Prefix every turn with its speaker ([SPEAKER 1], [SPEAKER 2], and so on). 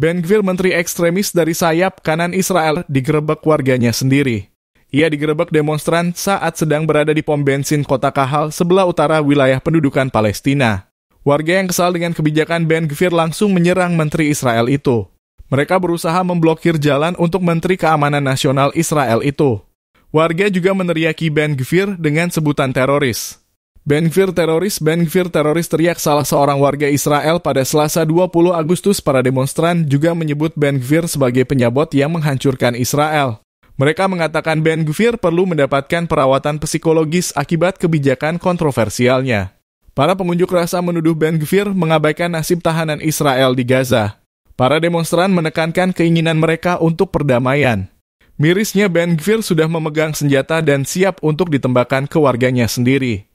[SPEAKER 1] Ben Gvir, menteri ekstremis dari sayap kanan Israel, digerebek warganya sendiri. Ia digerebek demonstran saat sedang berada di pom bensin kota Kahal sebelah utara wilayah pendudukan Palestina. Warga yang kesal dengan kebijakan Ben Gvir langsung menyerang menteri Israel itu. Mereka berusaha memblokir jalan untuk Menteri Keamanan Nasional Israel itu. Warga juga meneriaki Ben Gvir dengan sebutan teroris. Ben Gvir teroris, Ben Gvir teroris teriak salah seorang warga Israel pada Selasa 20 Agustus para demonstran juga menyebut Ben Gvir sebagai penyabot yang menghancurkan Israel. Mereka mengatakan Ben Gvir perlu mendapatkan perawatan psikologis akibat kebijakan kontroversialnya. Para pengunjuk rasa menuduh Ben Gvir mengabaikan nasib tahanan Israel di Gaza. Para demonstran menekankan keinginan mereka untuk perdamaian. Mirisnya Ben Gvir sudah memegang senjata dan siap untuk ditembakkan ke warganya sendiri.